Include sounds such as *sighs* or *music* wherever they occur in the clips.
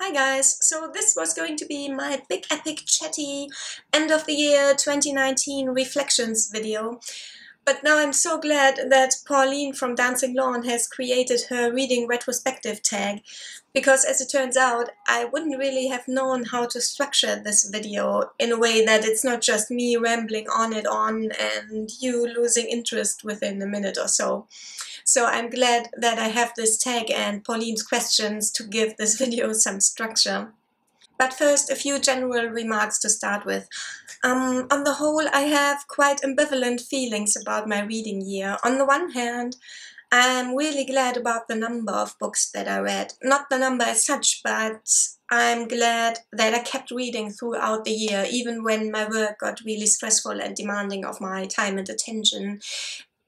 Hi guys, so this was going to be my big epic chatty end of the year 2019 reflections video. But now I'm so glad that Pauline from Dancing Lawn has created her reading retrospective tag because as it turns out I wouldn't really have known how to structure this video in a way that it's not just me rambling on and on and you losing interest within a minute or so. So I'm glad that I have this tag and Pauline's questions to give this *laughs* video some structure. But first, a few general remarks to start with. Um, on the whole, I have quite ambivalent feelings about my reading year. On the one hand, I'm really glad about the number of books that I read. Not the number as such, but I'm glad that I kept reading throughout the year, even when my work got really stressful and demanding of my time and attention.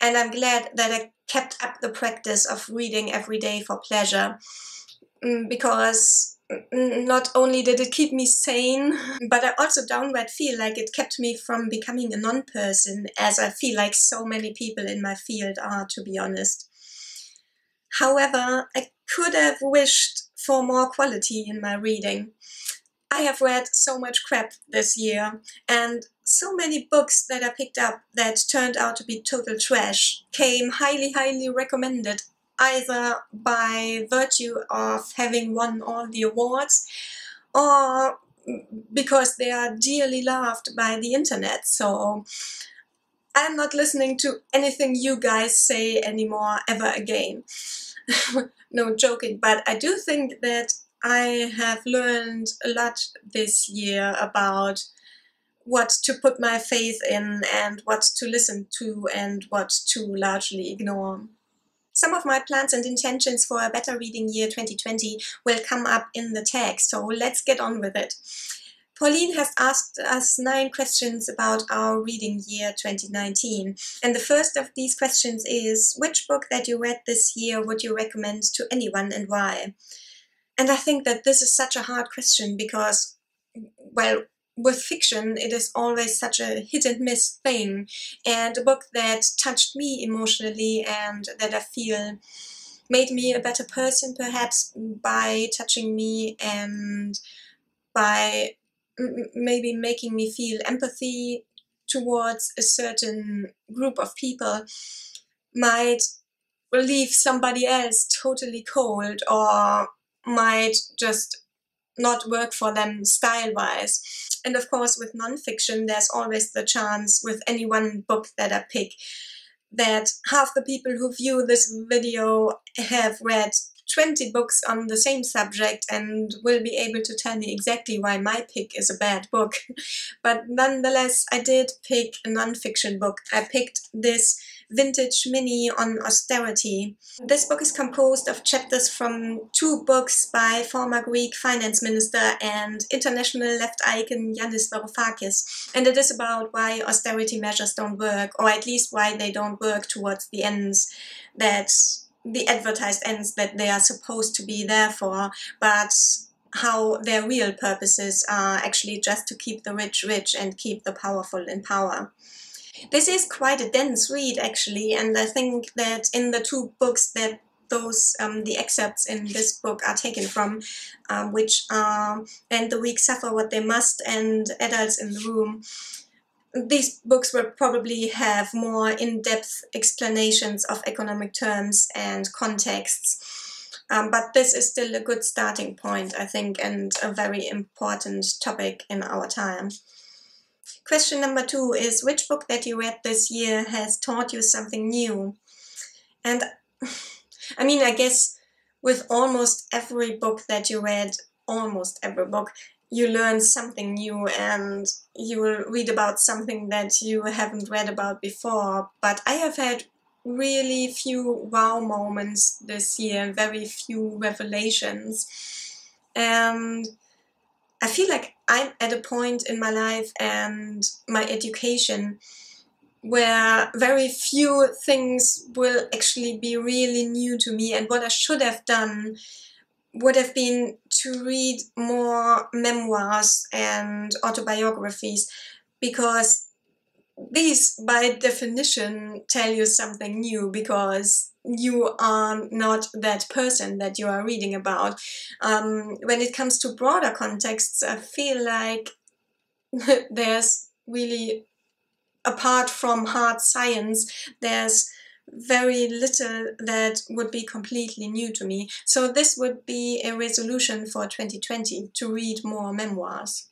And I'm glad that I kept up the practice of reading every day for pleasure mm, because mm, not only did it keep me sane, *laughs* but I also downright feel like it kept me from becoming a non-person, as I feel like so many people in my field are, to be honest. However, I could have wished for more quality in my reading. I have read so much crap this year, and so many books that I picked up that turned out to be total trash came highly, highly recommended either by virtue of having won all the awards or because they are dearly loved by the internet. So I'm not listening to anything you guys say anymore ever again. *laughs* no joking, but I do think that I have learned a lot this year about what to put my faith in and what to listen to and what to largely ignore. Some of my plans and intentions for a better reading year 2020 will come up in the tag, so let's get on with it. Pauline has asked us nine questions about our reading year 2019. And the first of these questions is, which book that you read this year would you recommend to anyone and why? And I think that this is such a hard question because, well, with fiction, it is always such a hit and miss thing. And a book that touched me emotionally and that I feel made me a better person, perhaps by touching me and by maybe making me feel empathy towards a certain group of people, might leave somebody else totally cold or might just not work for them style-wise. And of course, with nonfiction, there's always the chance with any one book that I pick that half the people who view this video have read 20 books on the same subject and will be able to tell me exactly why my pick is a bad book. *laughs* but nonetheless, I did pick a non-fiction book. I picked this vintage mini on austerity. This book is composed of chapters from two books by former Greek finance minister and international left icon Yanis Varoufakis. And it is about why austerity measures don't work, or at least why they don't work towards the ends that the advertised ends that they are supposed to be there for, but how their real purposes are actually just to keep the rich rich and keep the powerful in power. This is quite a dense read actually and I think that in the two books that those um, the excerpts in this book are taken from, um, which are And the Weak Suffer What They Must and Adults in the Room. These books will probably have more in-depth explanations of economic terms and contexts. Um, but this is still a good starting point, I think, and a very important topic in our time. Question number two is which book that you read this year has taught you something new? And *sighs* I mean, I guess with almost every book that you read, almost every book, you learn something new and you will read about something that you haven't read about before. But I have had really few wow moments this year, very few revelations. And I feel like I'm at a point in my life and my education where very few things will actually be really new to me and what I should have done would have been to read more memoirs and autobiographies because these by definition tell you something new because you are not that person that you are reading about. Um, when it comes to broader contexts, I feel like *laughs* there's really, apart from hard science, there's very little that would be completely new to me. So this would be a resolution for 2020 to read more memoirs.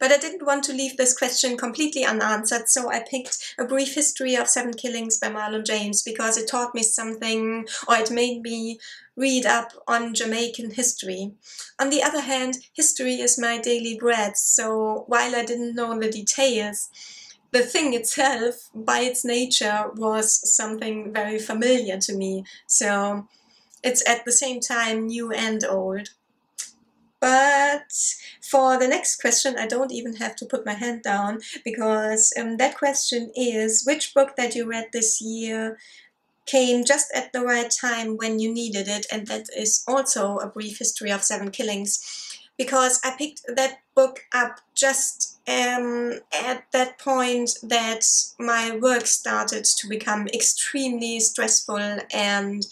But I didn't want to leave this question completely unanswered, so I picked A Brief History of Seven Killings by Marlon James because it taught me something or it made me read up on Jamaican history. On the other hand, history is my daily bread, so while I didn't know the details, the thing itself, by its nature, was something very familiar to me. So it's at the same time new and old. But for the next question, I don't even have to put my hand down because um, that question is which book that you read this year came just at the right time when you needed it, and that is also a brief history of seven killings. Because I picked that book up just um, at that point that my work started to become extremely stressful and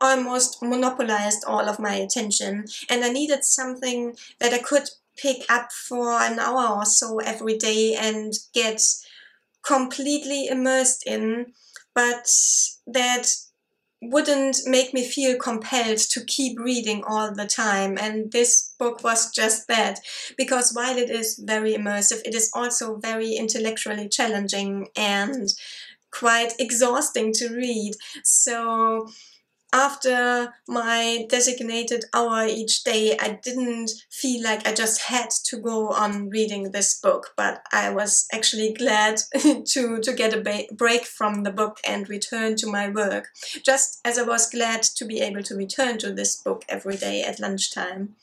almost monopolized all of my attention. And I needed something that I could pick up for an hour or so every day and get completely immersed in but that wouldn't make me feel compelled to keep reading all the time. And this book was just that because while it is very immersive it is also very intellectually challenging and quite exhausting to read. So after my designated hour each day, I didn't feel like I just had to go on reading this book, but I was actually glad *laughs* to, to get a break from the book and return to my work, just as I was glad to be able to return to this book every day at lunchtime.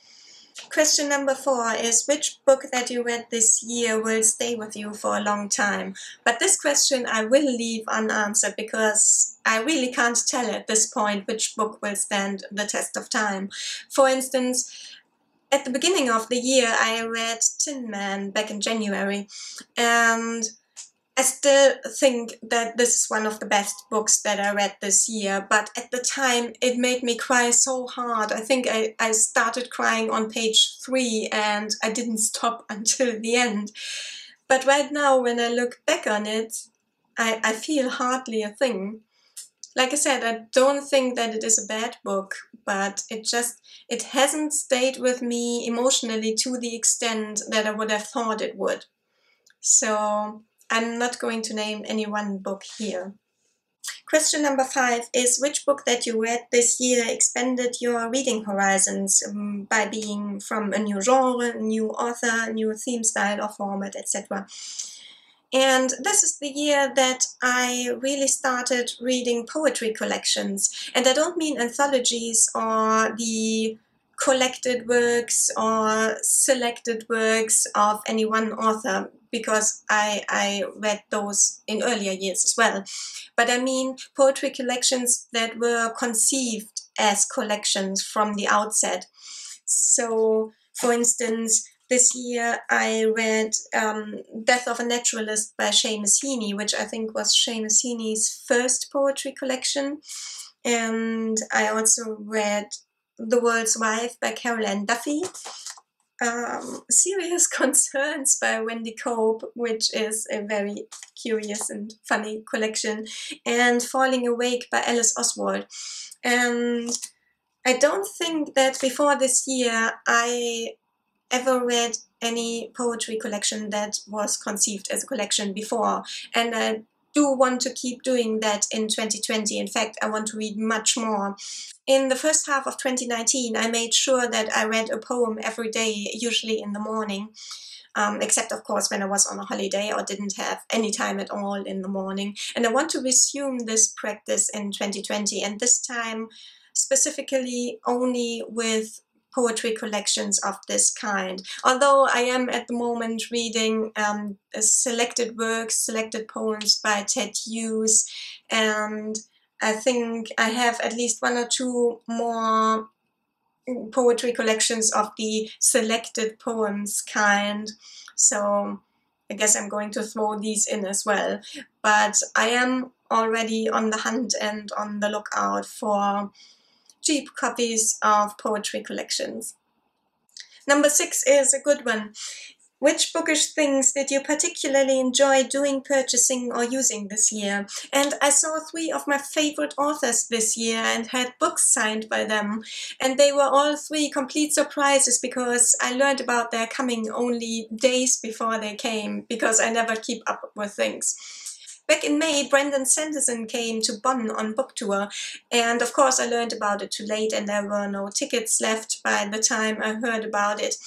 Question number four is which book that you read this year will stay with you for a long time? But this question I will leave unanswered because I really can't tell at this point which book will stand the test of time. For instance, at the beginning of the year I read Tin Man back in January and I still think that this is one of the best books that I read this year, but at the time it made me cry so hard. I think I, I started crying on page three and I didn't *laughs* stop until the end. But right now, when I look back on it, I, I feel hardly a thing. Like I said, I don't think that it is a bad book, but it just, it hasn't stayed with me emotionally to the extent that I would have thought it would. So I'm not going to name any one book here. Question number five is which book that you read this year expanded your reading horizons um, by being from a new genre, new author, new theme style or format, etc. And this is the year that I really started reading poetry collections. And I don't mean anthologies or the collected works or selected works of any one author because I, I read those in earlier years as well. But I mean poetry collections that were conceived as collections from the outset. So, for instance, this year I read um, Death of a Naturalist by Seamus Heaney, which I think was Seamus Heaney's first poetry collection. And I also read The World's Wife by Carol Ann Duffy, um, Serious *laughs* Concerns by Wendy Cope, which is a very curious and funny collection, and Falling Awake by Alice Oswald. And I don't think that before this year I ever read any poetry collection that was conceived as a collection before. And I do want to keep doing that in 2020. In fact, I want to read much more. In the first half of 2019, I made sure that I read a poem every day, usually in the morning. Um, except of course when I was on a holiday or didn't have any time at all in the morning. And I want to resume this practice in 2020 and this time specifically only with poetry collections of this kind. Although I am at the moment reading um, selected works, selected poems by Ted Hughes, and I think I have at least one or two more mm, poetry collections of the selected poems kind. So I guess I'm going to throw these in as well. But I am already on the hunt and on the lookout for cheap copies of poetry collections. Number six is a good one. Which bookish things did you particularly enjoy doing, purchasing, or using this year? And I saw three of my favorite authors this year and had books signed by them. And they were all three complete surprises because I learned about their coming only days before they came because I never keep up with things. Back in May, Brandon Sanderson came to Bonn on book tour, and of course I learned about it too late and there were no tickets left by the time I heard about it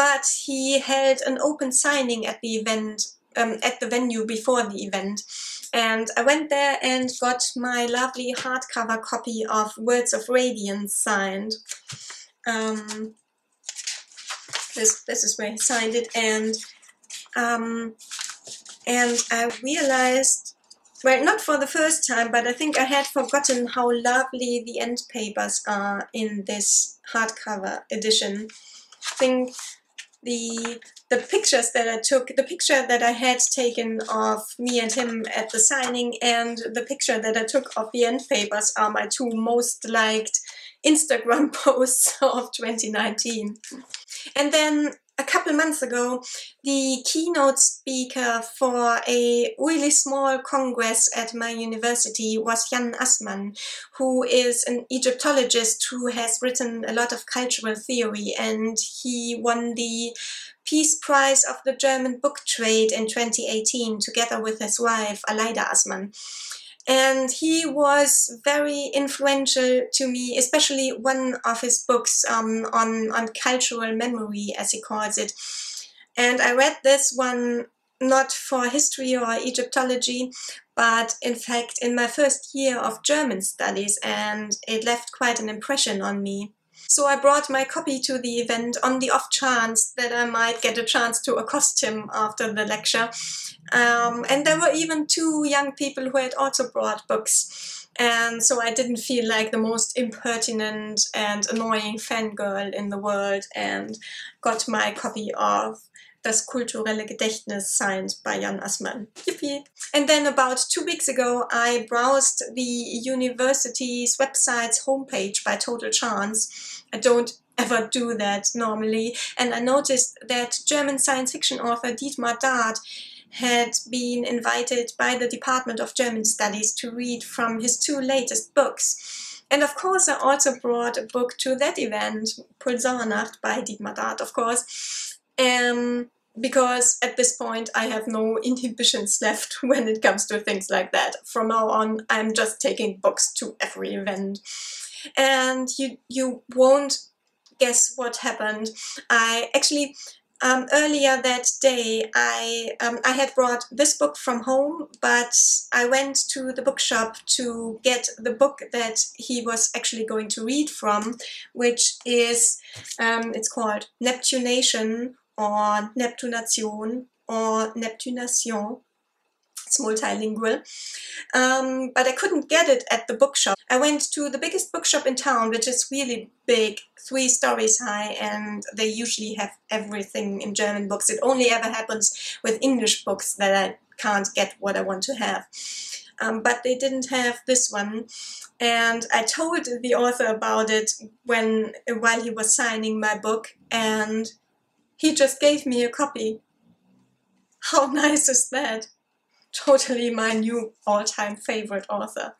but he held an open signing at the event, um, at the venue before the event. And I went there and got my lovely hardcover copy of Words of Radiance signed. Um, this, this is where he signed it, and um, and I realized, well, not for the first time, but I think I had forgotten how lovely the end papers are in this hardcover edition. I think the the pictures that I took, the picture that I had taken of me and him at the signing and the picture that I took of the end papers are my two most liked Instagram *laughs* posts of 2019. And then a couple months ago, the keynote speaker for a really small congress at my university was Jan Assmann, who is an Egyptologist who has written a lot of cultural theory and he won the Peace Prize of the German Book Trade in 2018 together with his wife Aleida Assmann. And he was very influential to me, especially one of his books um, on, on cultural memory, as he calls it. And I read this one not for history or Egyptology, but in fact in my first year of German studies, and it left quite an impression on me. So I brought my copy to the event on the off chance that I might get a chance to accost him after the lecture. Um, and there were even two young people who had also brought books. And so I didn't feel like the most impertinent and annoying fangirl in the world and got my copy of Das kulturelle Gedächtnis signed by Jan Assmann. And then about two weeks ago, I browsed the university's website's homepage by total chance. I don't ever do that normally. And I noticed that German science fiction author Dietmar Dath had been invited by the Department of German Studies to read from his two latest books. And of course, I also brought a book to that event, Pulsarnacht by Dietmar Dath, of course. Um, because at this point I have no inhibitions left *laughs* when it comes to things like that. From now on, I'm just taking books to every event. And you, you won't guess what happened. I actually, um, earlier that day, I, um, I had brought this book from home, but I went to the bookshop to get the book that he was actually going to read from, which is, um, it's called Neptunation or Neptunation or Neptunation. It's multilingual. Um, but I couldn't get it at the bookshop. I went to the biggest bookshop in town, which is really big, three stories high, and they usually have everything in German books. It only ever happens with English books that I can't get what I want to have. Um, but they didn't have this one. And I told the author about it when while he was signing my book, and he just gave me a copy. How *laughs* nice is that? Totally my new all-time favorite author.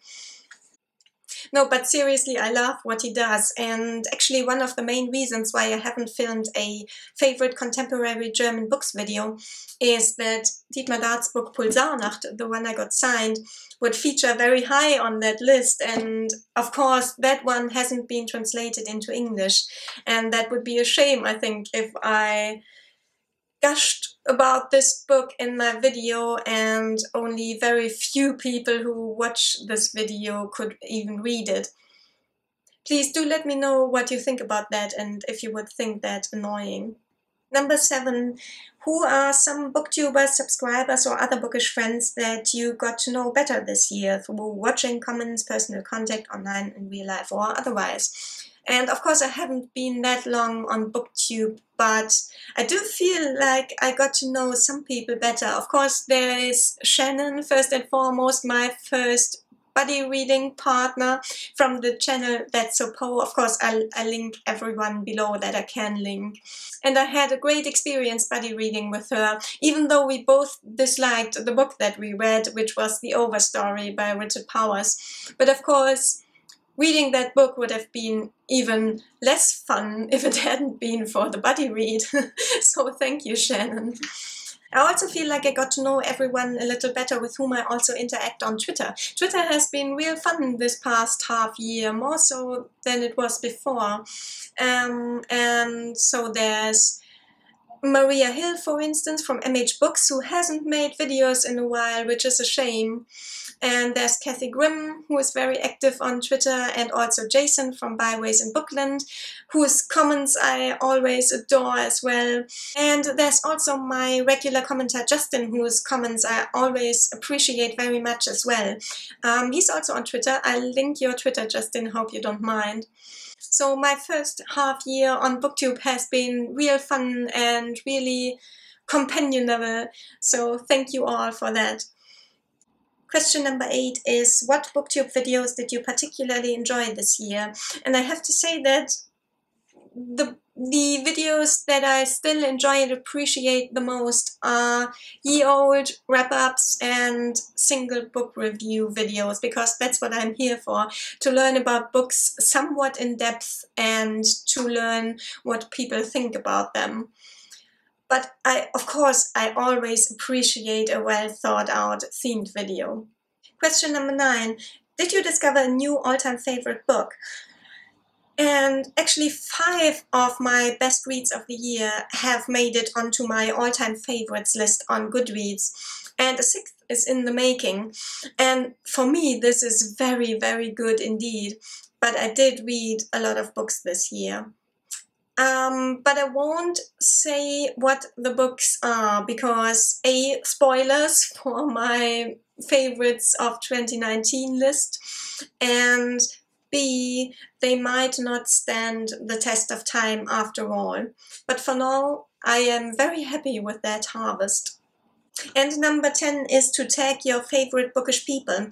No, but seriously, I love what he does. And actually, one of the main reasons why I haven't filmed a favorite contemporary German books video is that Dietmar Dath's book Pulsarnacht, the one I got signed, would feature very high on that list. And of course, that one hasn't been translated into English. And that would be a shame, I think, if I gushed about this book in my video and only very few people who watch this video could even read it. Please do let me know what you think about that and if you would think that annoying. Number seven, who are some booktubers, subscribers or other bookish friends that you got to know better this year through watching, comments, personal contact online in real life or otherwise? And of course, I haven't been that long on BookTube, but I do feel like I got to know some people better. Of course, there is Shannon, first and foremost, my first buddy reading partner from the channel That's So Poe. Of course, I'll, I'll link everyone below that I can link. And I had a great experience buddy reading with her, even though we both disliked the book that we read, which was The Overstory by Richard Powers. But of course, reading that book would have been even less fun *laughs* if it hadn't been for the buddy read. *laughs* so thank you, Shannon. I also feel like I got to know everyone a little better with whom I also interact on Twitter. Twitter has been real fun this past half year, more so than it was before. Um, and so there's Maria Hill, for instance, from MH Books, who hasn't made videos in a while, which is a shame. And there's Cathie Grimm, who is very active on Twitter, and also Jason from Byways in Bookland, whose comments I always adore as well. And there's also my regular commenter Justin, whose comments I always appreciate very much as well. Um, he's also on Twitter. I'll link your Twitter, Justin, hope you don't mind. So my first half year on BookTube has been real fun and really companionable. So thank you all for that. Question number eight is what booktube videos did you particularly enjoy this year? And I have to say that the the videos that I still enjoy and appreciate the most are ye old wrap-ups and single book review videos because that's what I'm here for, to learn about books somewhat in depth and to learn what people think about them. But I, of course, I always appreciate a well thought out themed video. Question number nine. Did you discover a new all-time favorite book? And actually five of my best reads of the year have made it onto my all-time favorites list on Goodreads. And a sixth is in the making. And for me, this is very, very good indeed. But I did read a lot of books this year. Um, but I won't say what the books are because A, spoilers for my favorites of 2019 list and B, they might not stand the test of time after all. But for now, I am very happy with that harvest. And number 10 is to tag your favorite bookish people.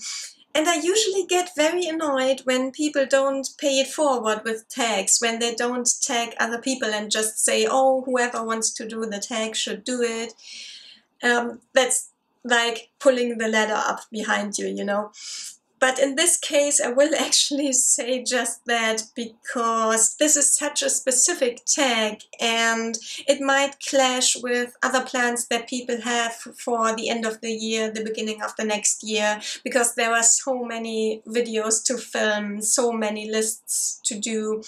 And I usually get very annoyed when people don't pay it forward with tags, when they don't tag other people and just say, oh, whoever wants to do the tag should do it. Um, that's like pulling the ladder up behind you, you know. But in this case, I will *laughs* actually say just that because this is such a specific tag and it might clash with other plans that people have for the end of the year, the beginning of the next year, because there are so many videos to film, so many lists to do.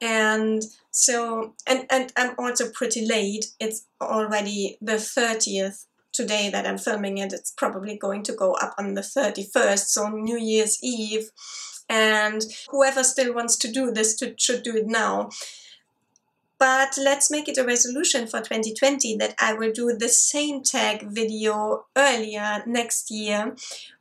And so, and, and I'm also pretty late. It's already the 30th today that I'm filming it, it's probably going to go up on the 31st, so New Year's Eve. And whoever still wants to do this to, should do it now. But let's make it a resolution for 2020 that I will do the same tag video earlier next year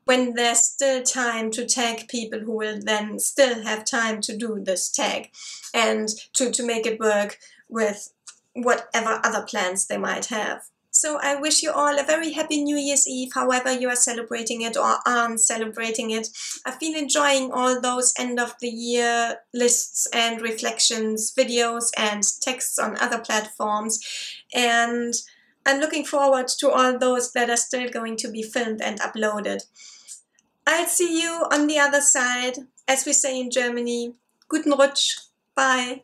when there's still time to tag people who will then still have time to do this tag and to, to make it work with whatever other plans they might have. So I wish you all a very happy New Year's Eve, however you are celebrating it or aren't celebrating it. I've been enjoying all those end of the year lists and reflections, videos and texts on other platforms. And I'm looking forward to all those that are still going to be filmed and uploaded. I'll see you on the other side, as we say in Germany. Guten Rutsch. Bye.